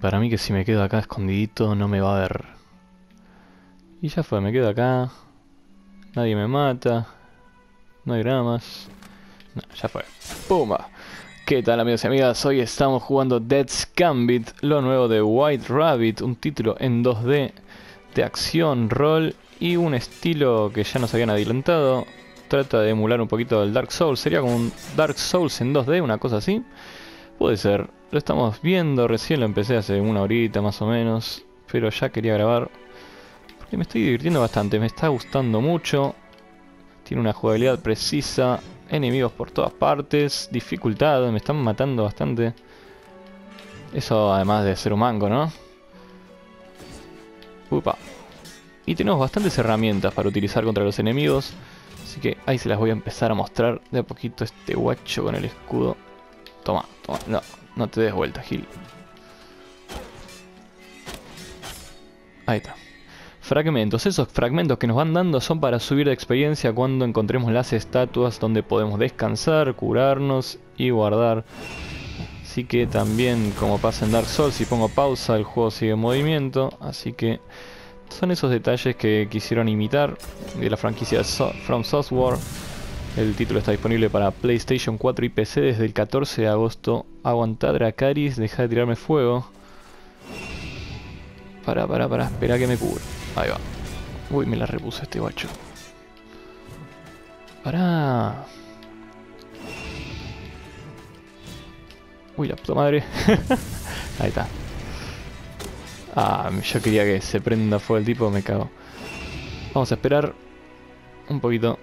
Para mí que si me quedo acá escondidito no me va a ver. Y ya fue, me quedo acá. Nadie me mata. No hay dramas. No, ya fue. ¡Pumba! ¿Qué tal amigos y amigas? Hoy estamos jugando Dead's Gambit, lo nuevo de White Rabbit, un título en 2D de acción, rol y un estilo que ya nos habían adelantado. Trata de emular un poquito el Dark Souls, sería como un Dark Souls en 2D, una cosa así. Puede ser, lo estamos viendo, recién lo empecé hace una horita más o menos, pero ya quería grabar porque me estoy divirtiendo bastante, me está gustando mucho. Tiene una jugabilidad precisa, enemigos por todas partes, dificultad, me están matando bastante. Eso además de ser un mango, ¿no? Upa. Y tenemos bastantes herramientas para utilizar contra los enemigos. Así que ahí se las voy a empezar a mostrar de a poquito este guacho con el escudo. Toma, toma. No, no te des vuelta, Gil. Ahí está. Fragmentos. Esos fragmentos que nos van dando son para subir de experiencia cuando encontremos las estatuas donde podemos descansar, curarnos y guardar. Así que también como pasa en Dark Souls, si pongo pausa el juego sigue en movimiento. Así que son esos detalles que quisieron imitar de la franquicia From Software. El título está disponible para PlayStation 4 y PC desde el 14 de agosto. Aguantad Dracaris, deja de tirarme fuego. Para, para, para, espera que me cubra. Ahí va. Uy, me la repuse este guacho. Para. Uy, la puta madre. Ahí está. Ah, yo quería que se prenda fuego el tipo, me cago. Vamos a esperar un poquito.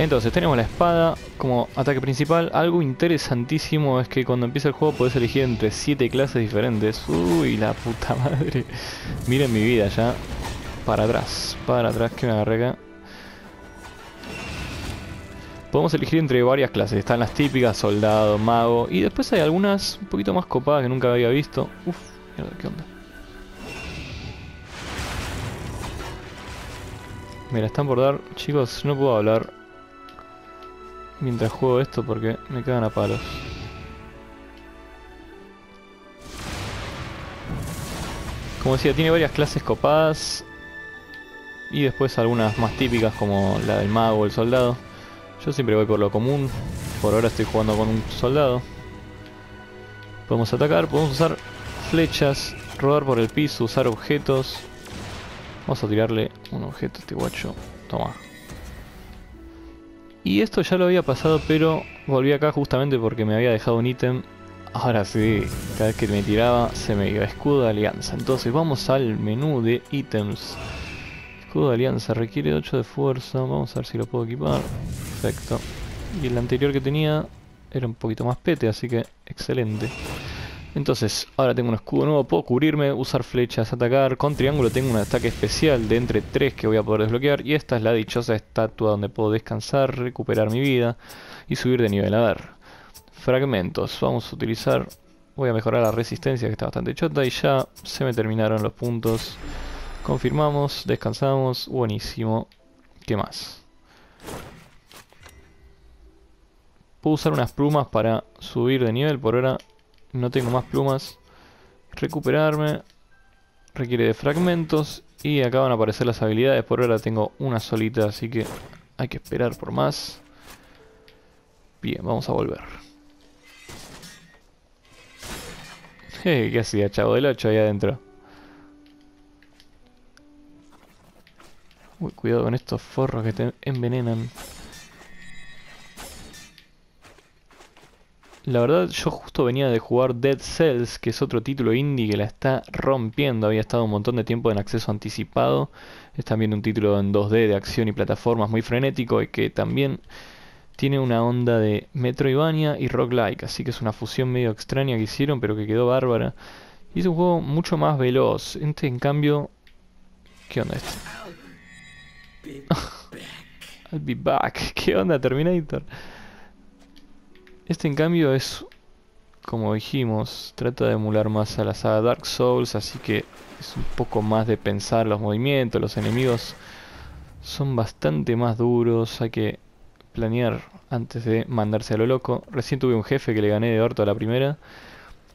Entonces tenemos la espada como ataque principal. Algo interesantísimo es que cuando empieza el juego podés elegir entre 7 clases diferentes. Uy, la puta madre. Miren mi vida ya. Para atrás, para atrás que me agarré acá. Podemos elegir entre varias clases. Están las típicas, soldado, mago. Y después hay algunas un poquito más copadas que nunca había visto. Uf, mierda, ¿qué onda? Me la están por dar. Chicos, no puedo hablar mientras juego esto porque me cagan a palos. Como decía, tiene varias clases copadas y después algunas más típicas como la del mago o el soldado. Yo siempre voy por lo común, por ahora estoy jugando con un soldado. Podemos atacar, podemos usar flechas, rodar por el piso, usar objetos. Vamos a tirarle un objeto a este guacho. Toma. Y esto ya lo había pasado, pero volví acá justamente porque me había dejado un ítem. Ahora sí, cada vez que me tiraba se me iba escudo de alianza. Entonces vamos al menú de ítems. Escudo de alianza requiere 8 de fuerza. Vamos a ver si lo puedo equipar. Perfecto. Y el anterior que tenía era un poquito más pete, así que excelente. Entonces, ahora tengo un escudo nuevo, puedo cubrirme, usar flechas, atacar. Con triángulo tengo un ataque especial de entre 3 que voy a poder desbloquear. Y esta es la dichosa estatua donde puedo descansar, recuperar mi vida y subir de nivel. A ver, fragmentos. Vamos a utilizar... Voy a mejorar la resistencia que está bastante chota y ya se me terminaron los puntos. Confirmamos, descansamos, buenísimo. ¿Qué más? Puedo usar unas plumas para subir de nivel, por ahora no tengo más plumas. Recuperarme. Requiere de fragmentos. Y acá van a aparecer las habilidades. Por ahora tengo una solita, así que hay que esperar por más. Bien, vamos a volver. ¿Qué hacía, chavo del 8 ahí adentro? Uy, cuidado con estos forros que te envenenan. La verdad, yo justo venía de jugar Dead Cells, que es otro título indie que la está rompiendo. Había estado un montón de tiempo en acceso anticipado. Es también un título en 2D de acción y plataformas muy frenético y que también tiene una onda de Metroidvania y roguelike. Así que es una fusión medio extraña que hicieron, pero que quedó bárbara. Y es un juego mucho más veloz. Este, en cambio... ¿Qué onda este? I'll be back. ¿Qué onda, Terminator? Este en cambio es, como dijimos, trata de emular más a la saga Dark Souls, así que es un poco más de pensar los movimientos, los enemigos son bastante más duros, hay que planear antes de mandarse a lo loco. Recién tuve un jefe que le gané de orto a la primera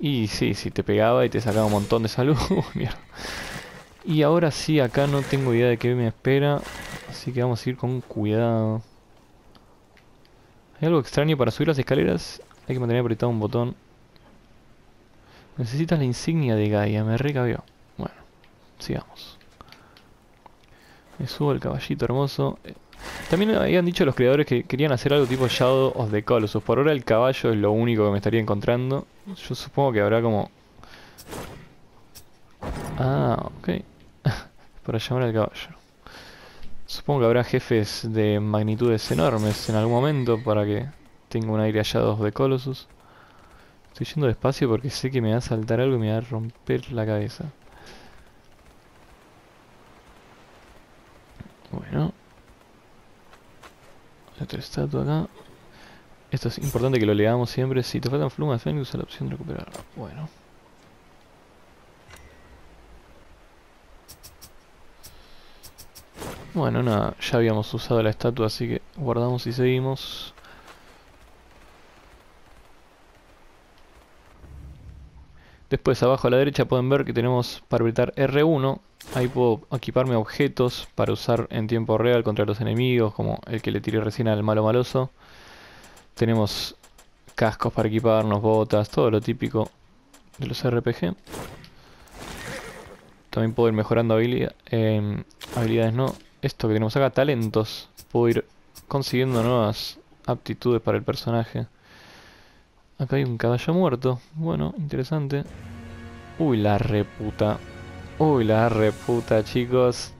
Y sí, sí, te pegaba y te sacaba un montón de salud. Mierda. Y ahora sí, acá no tengo idea de qué me espera. Así que vamos a ir con cuidado. Hay algo extraño para subir las escaleras. Hay que mantener apretado un botón. Necesitas la insignia de Gaia, me recabió. Bueno, sigamos. Me subo el caballito hermoso. Eh, también habían dicho los creadores que querían hacer algo tipo Shadow of the Colossus. Por ahora el caballo es lo único que me estaría encontrando. Yo supongo que habrá como... Ah, ok. Para llamar al caballo. Supongo que habrá jefes de magnitudes enormes en algún momento para que tenga un aire of the Colossus. Estoy yendo despacio porque sé que me va a saltar algo y me va a romper la cabeza. Bueno. Otra estatua acá. Esto es importante que lo leamos siempre. Si te faltan plumas, ven usa la opción de recuperar. Bueno. Bueno, nada, ya habíamos usado la estatua, así que guardamos y seguimos. Después abajo a la derecha pueden ver que tenemos para apretar R1 Ahí puedo equiparme objetos para usar en tiempo real contra los enemigos, como el que le tiré recién al malo maloso. Tenemos cascos para equiparnos, botas, todo lo típico de los RPG. También puedo ir mejorando em, habilidades, no. Esto que tenemos acá, talentos. Puedo ir consiguiendo nuevas aptitudes para el personaje. Acá hay un caballo muerto. Bueno, interesante. Uy, la reputa. Uy, la reputa, chicos.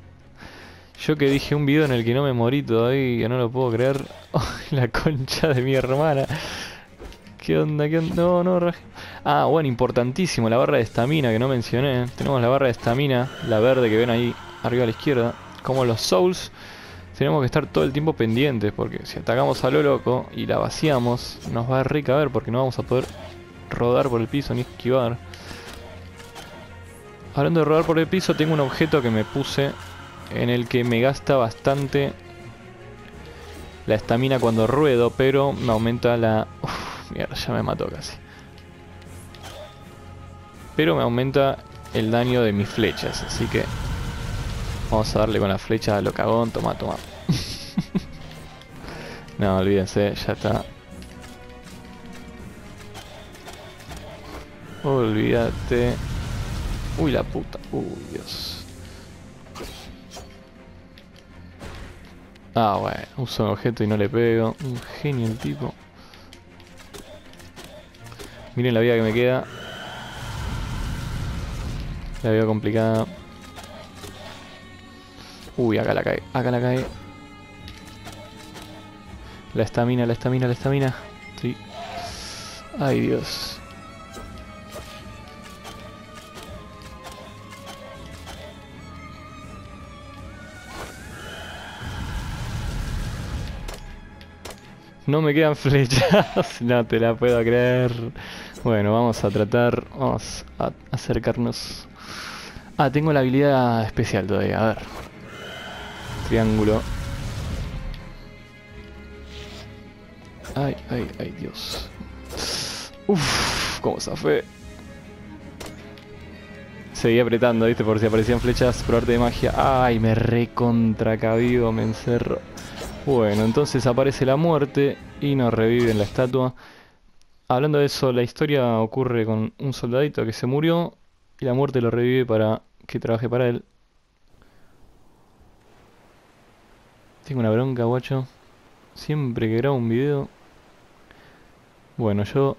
Yo que dije un video en el que no me morí todavía, no lo puedo creer. la concha de mi hermana. ¿Qué onda? ¿Qué onda? No, no, Ah, bueno, importantísimo, la barra de estamina que no mencioné. Tenemos la barra de estamina, la verde que ven ahí arriba a la izquierda. Como los souls, tenemos que estar todo el tiempo pendientes, porque si atacamos a lo loco y la vaciamos, nos va a recaber porque no vamos a poder rodar por el piso ni esquivar. Hablando de rodar por el piso, tengo un objeto que me puse en el que me gasta bastante la estamina cuando ruedo, pero me aumenta la... Uf, mierda, ya me mató casi. Pero me aumenta el daño de mis flechas, así que... Vamos a darle con la flecha a lo cagón, toma, toma. no, olvídense, ya está. Olvídate. Uy, la puta. Uy, Dios. Ah, bueno. Uso un objeto y no le pego. Un genio el tipo. Miren la vida que me queda. La veo complicada. Uy, acá la cae. Acá la cae. La estamina, la estamina, la estamina. Sí. Ay, Dios. No me quedan flechas, no te la puedo creer. Bueno, vamos a tratar, vamos a acercarnos. Ah, tengo la habilidad especial todavía, a ver. Triángulo. Ay, ay, ay, Dios. Uff, cómo fue. Seguí apretando, viste, por si aparecían flechas por arte de magia. Ay, me recontracabido, me encerro. Bueno, entonces aparece la muerte y nos revive en la estatua. Hablando de eso, la historia ocurre con un soldadito que se murió y la muerte lo revive para que trabaje para él. Tengo una bronca, guacho. Siempre que grabo un video... Bueno, yo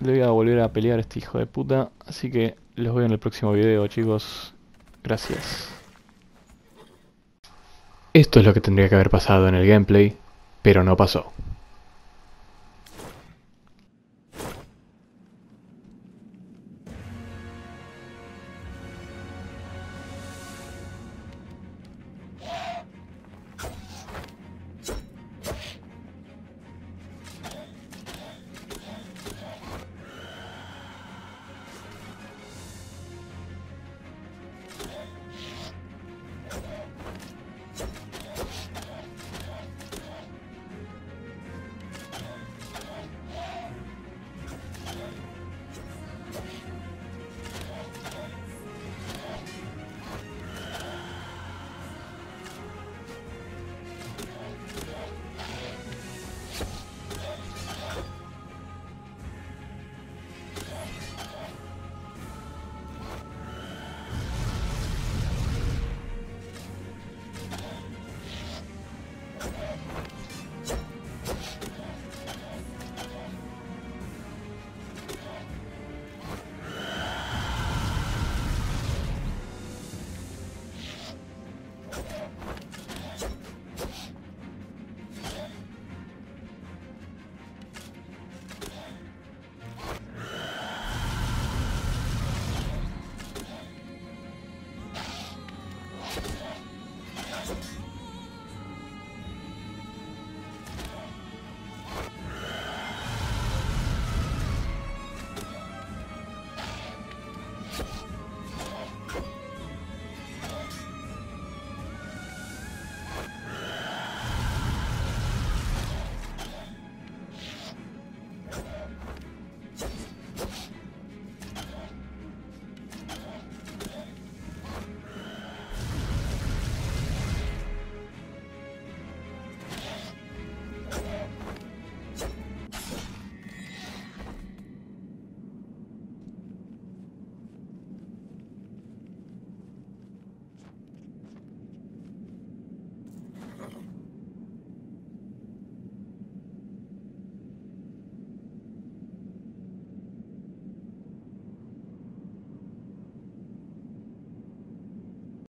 le voy a volver a pelear a este hijo de puta. Así que los veo en el próximo video, chicos. Gracias. Esto es lo que tendría que haber pasado en el gameplay, pero no pasó.